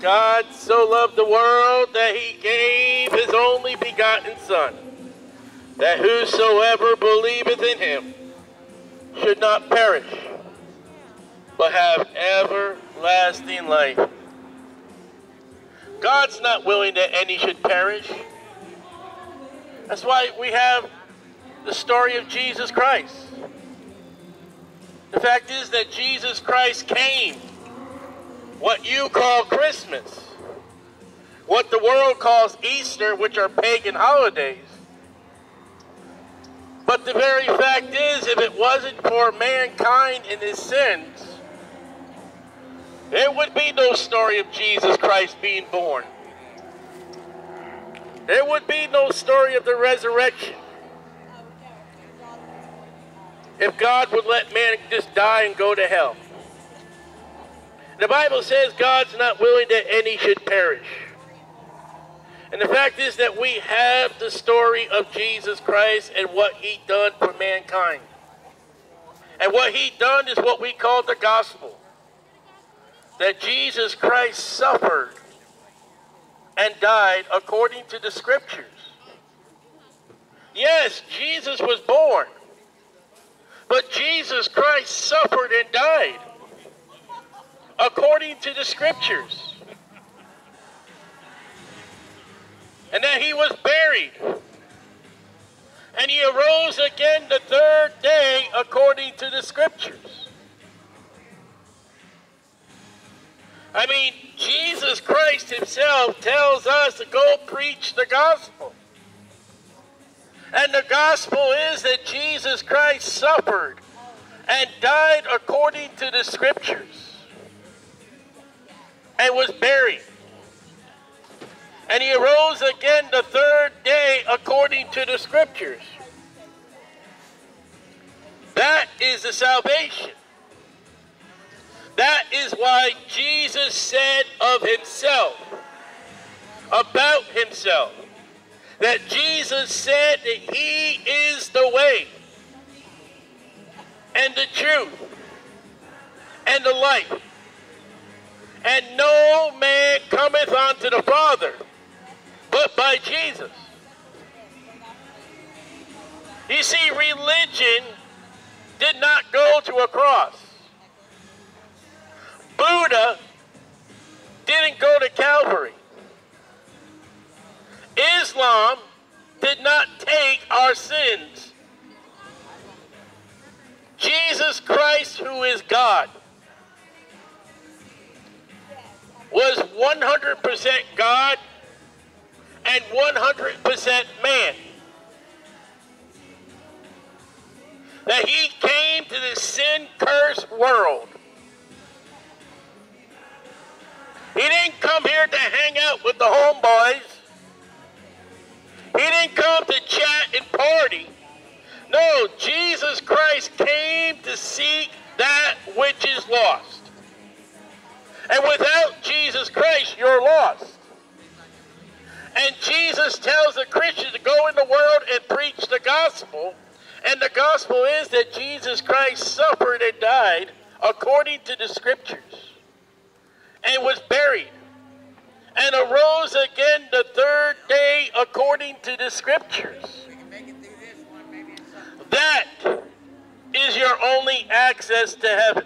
God so loved the world that he gave his only begotten Son, that whosoever believeth in him should not perish, but have everlasting life. God's not willing that any should perish. That's why we have the story of Jesus Christ. The fact is that Jesus Christ came, what you call Christmas, what the world calls Easter, which are pagan holidays. But the very fact is, if it wasn't for mankind and his sins, there would be no story of Jesus Christ being born. There would be no story of the resurrection. If God would let man just die and go to hell. The Bible says God's not willing that any should perish. And the fact is that we have the story of Jesus Christ and what he done for mankind. And what he done is what we call the gospel. That Jesus Christ suffered and died according to the scriptures. Yes, Jesus was born. But Jesus Christ suffered and died according to the scriptures. And that he was buried. And he arose again the third day according to the scriptures. I mean, Jesus Christ himself tells us to go preach the gospel. And the gospel is that Jesus Christ suffered and died according to the scriptures and was buried. And he arose again the third day according to the scriptures. That is the salvation. That is why Jesus said of himself, about himself, that Jesus said that he is the way and the truth and the life. And no man cometh unto the Father but by Jesus. You see, religion did not go to a cross. Buddha didn't go to Calvary. Islam did not take our sins. Jesus Christ, who is God, was 100% God and 100% man. That he came to this sin-cursed world. He didn't come here to hang out with the homeboys. He didn't come to chat and party. No, Jesus Christ came to seek that which is lost. And without Jesus Christ, you're lost. And Jesus tells the Christians to go in the world and preach the gospel. And the gospel is that Jesus Christ suffered and died according to the scriptures and was buried and arose again the third day according to the scriptures. That is your only access to heaven.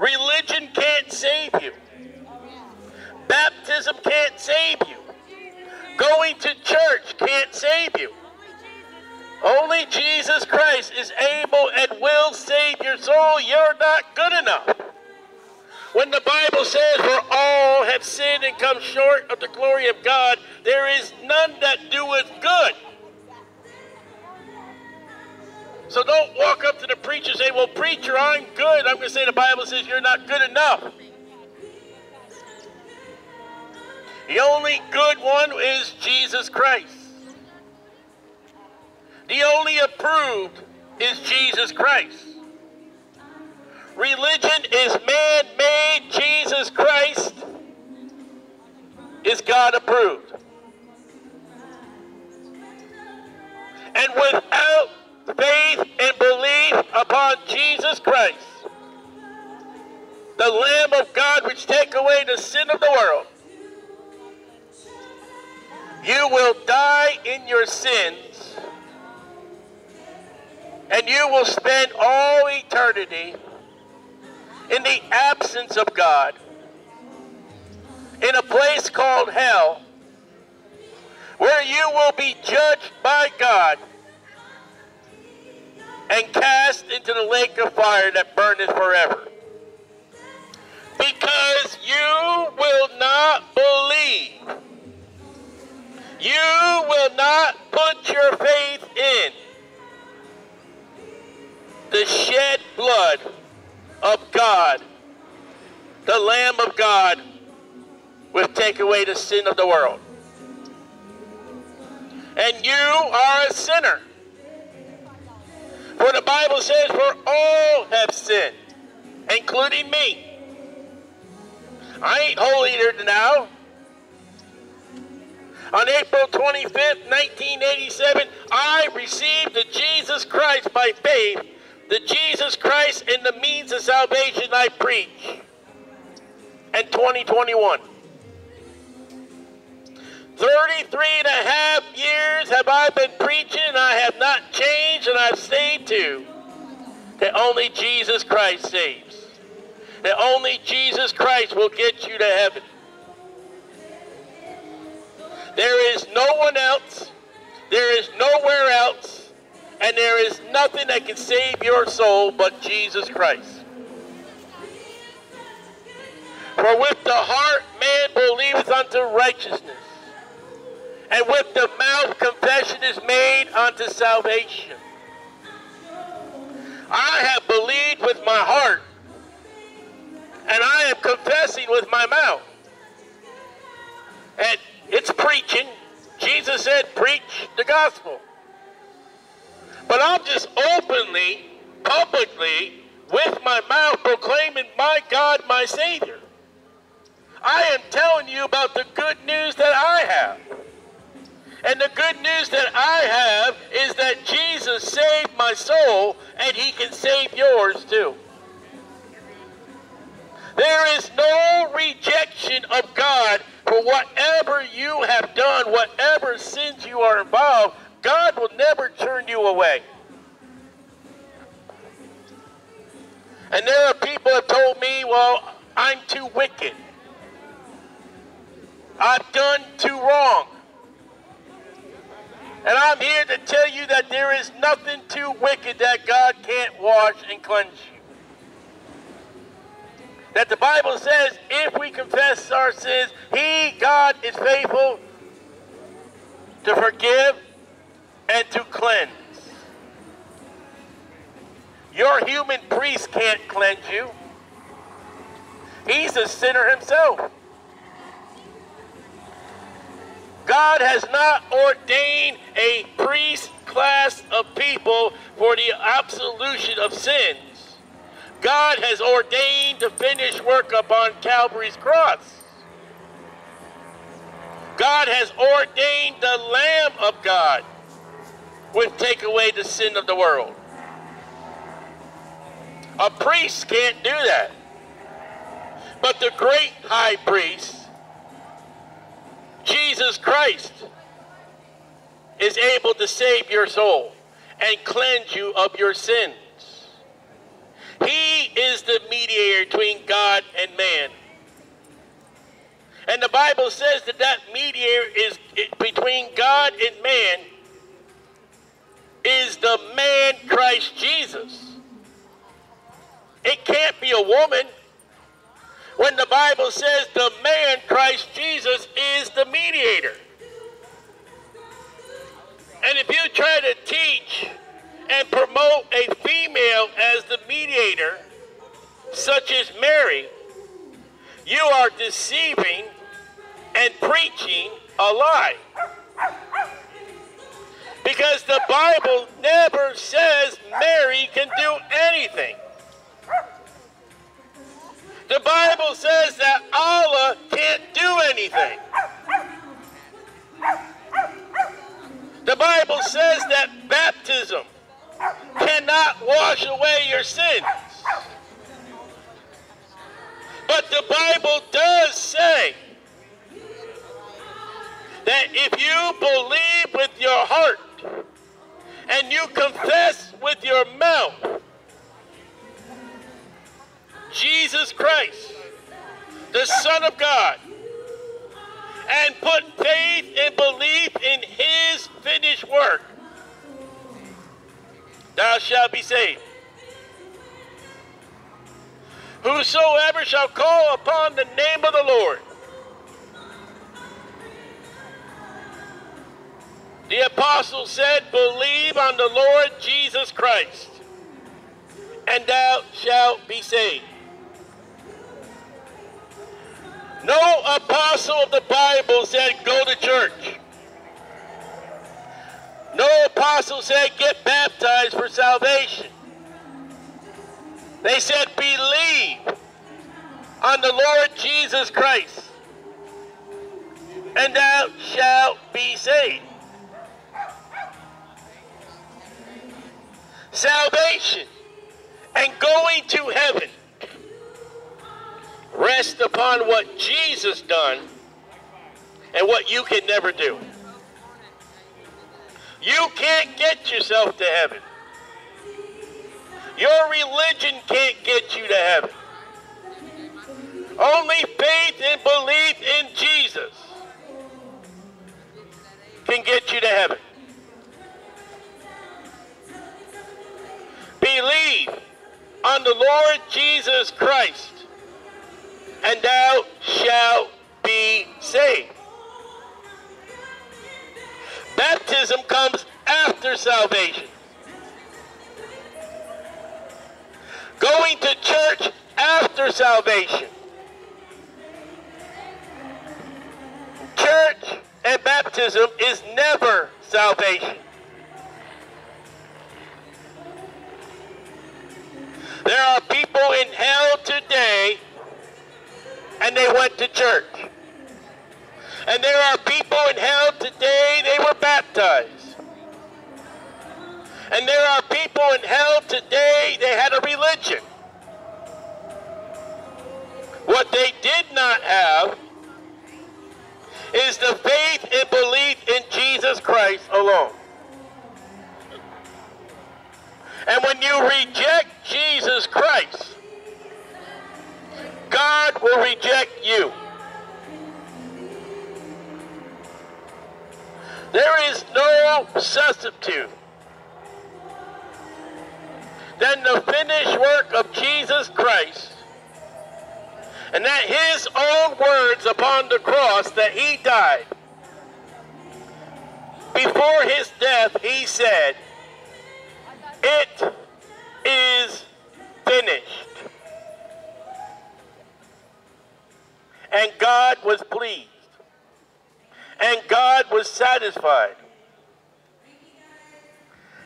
Religion can't save you. Baptism can't save you. Going to church can't save you. Only Jesus Christ is able and will save your soul. You're not good enough. When the Bible says for all have sinned and come short of the glory of God, there is none that doeth good. So don't walk up to the preacher and say, well, preacher, I'm good. I'm going to say the Bible says you're not good enough. The only good one is Jesus Christ. The only approved is Jesus Christ. Religion is man-made. Jesus Christ is God approved. And without faith and belief upon Jesus Christ, the Lamb of God which take away the sin of the world. You will die in your sins, and you will spend all eternity in the absence of God in a place called hell where you will be judged by God and cast into the lake of fire that burneth forever. Because you will not believe. You will not put your faith in the shed blood of God, the Lamb of God, will take away the sin of the world. And you are a sinner. For the Bible says, For all have sinned, including me. I ain't holier than now. On April 25th, 1987, I received the Jesus Christ by faith, the Jesus Christ and the means of salvation I preach. In 2021. 33 and a half years have I been preaching, and I have not I've stayed to that only Jesus Christ saves. That only Jesus Christ will get you to heaven. There is no one else, there is nowhere else, and there is nothing that can save your soul but Jesus Christ. For with the heart man believeth unto righteousness and with the mouth confession is made unto salvation. I have believed with my heart, and I am confessing with my mouth. And it's preaching. Jesus said, preach the gospel. But I'm just openly, publicly, with my mouth proclaiming my God, my Savior. I am telling you about the good news that I have. And the good news that I have is that Jesus saved my soul and he can save yours too. There is no rejection of God for whatever you have done, whatever sins you are involved. God will never turn you away. And there are people that told me, well, I'm too wicked. I've done too wrong. And I'm here to tell you that there is nothing too wicked that God can't wash and cleanse you. That the Bible says if we confess our sins, He, God, is faithful to forgive and to cleanse. Your human priest can't cleanse you. He's a sinner himself. God has not ordained a priest class of people for the absolution of sins. God has ordained the finished work upon Calvary's cross. God has ordained the Lamb of God would take away the sin of the world. A priest can't do that. But the great high priest Jesus Christ is able to save your soul and cleanse you of your sins. He is the mediator between God and man. And the Bible says that that mediator is between God and man is the man Christ Jesus. It can't be a woman when the Bible says the man, Christ Jesus, is the mediator. And if you try to teach and promote a female as the mediator, such as Mary, you are deceiving and preaching a lie. Because the Bible never says Mary can do anything. The Bible says that Allah can't do anything. The Bible says that baptism cannot wash away your sins. But the Bible does say that if you believe with your heart and you confess with your mouth Jesus Christ, the Son of God, and put faith and belief in his finished work, thou shalt be saved. Whosoever shall call upon the name of the Lord. The apostle said, Believe on the Lord Jesus Christ, and thou shalt be saved. No apostle of the Bible said, Go to church. No apostle said, Get baptized for salvation. They said, Believe on the Lord Jesus Christ, and thou shalt be saved. Salvation and going to heaven rest upon what Jesus done and what you can never do. You can't get yourself to heaven. Your religion can't get you to heaven. Only faith and belief in Jesus can get you to heaven. Believe on the Lord Jesus Christ, and thou shalt be saved. Baptism comes after salvation. Going to church after salvation. Church and baptism is never salvation. There are people in hell today and they went to church. And there are people in hell today, they were baptized. And there are people in hell today, they had a religion. What they did not have is the faith and belief in Jesus Christ alone. And when you reject Jesus Christ, God will reject you. There is no substitute than the finished work of Jesus Christ. And that his own words upon the cross that he died. Before his death, he said, It is And God was pleased. And God was satisfied.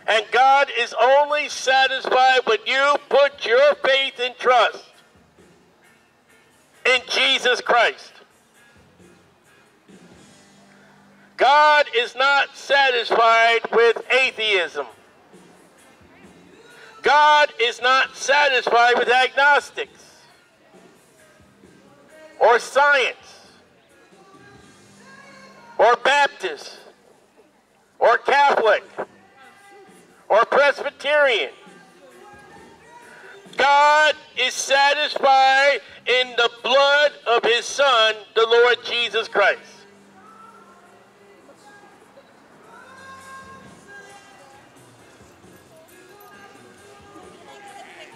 And God is only satisfied when you put your faith and trust in Jesus Christ. God is not satisfied with atheism. God is not satisfied with agnostics or science or Baptist or Catholic or Presbyterian. God is satisfied in the blood of his Son, the Lord Jesus Christ.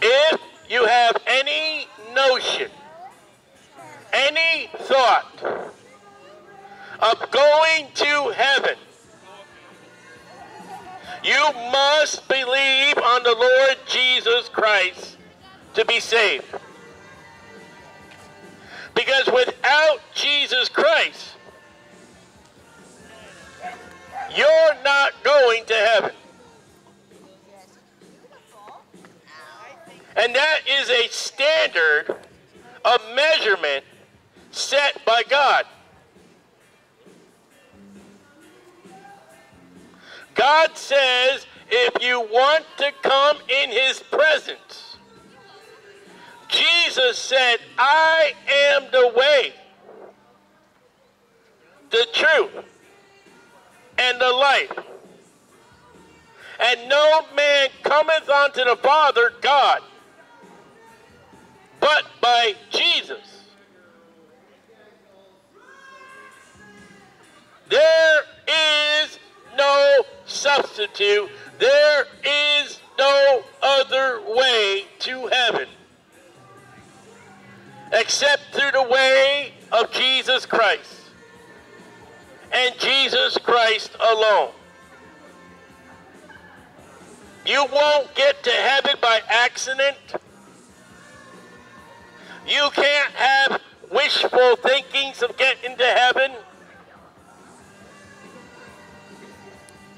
If you have any notion, any thought of going to heaven, you must believe on the Lord Jesus Christ to be saved. Because without Jesus Christ, you're not going to heaven. And that is a standard of measurement set by God. God says if you want to come in his presence, Jesus said, I am the way, the truth, and the life. And no man cometh unto the Father, God, but by Jesus. There is no substitute. There is no other way to heaven except through the way of Jesus Christ and Jesus Christ alone. You won't get to heaven by accident. You can't have wishful thinkings of getting to heaven.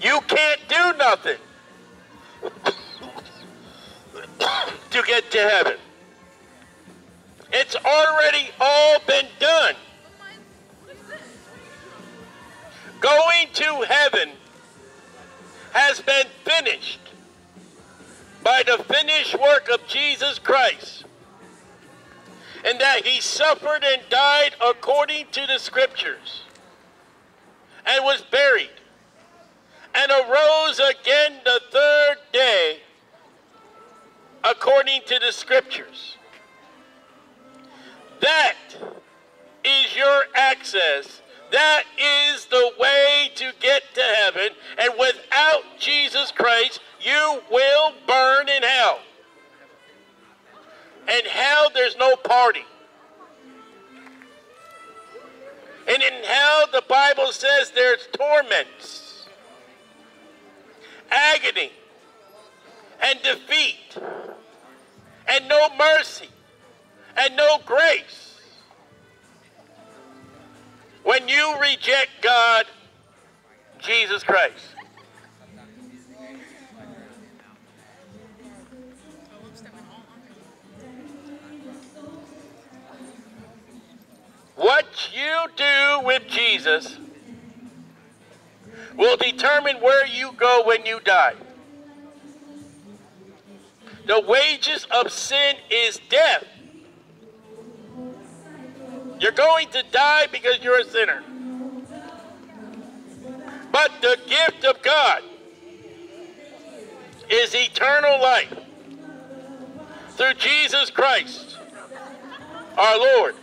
You can't do nothing to get to heaven. It's already all been done. Going to heaven has been finished by the finished work of Jesus Christ. And that he suffered and died according to the scriptures and was buried and arose again the third day according to the scriptures. That is your access. That is the way to get to heaven. And without Jesus Christ, you will burn in hell. And hell, there's no party. And in hell, the Bible says there's torments, agony, and defeat, and no mercy, and no grace. When you reject God, Jesus Christ. What you do with Jesus will determine where you go when you die. The wages of sin is death. You're going to die because you're a sinner. But the gift of God is eternal life through Jesus Christ, our Lord.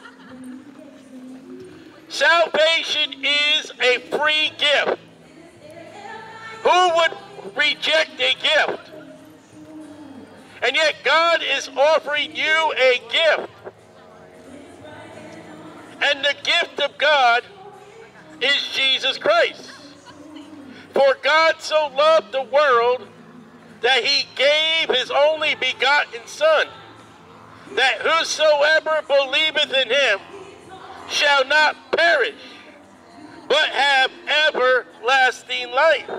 Salvation is a free gift. Reject a gift? And yet God is offering you a gift. And the gift of God is Jesus Christ. For God so loved the world that he gave his only begotten Son, that whosoever believeth in him shall not perish, but have everlasting life.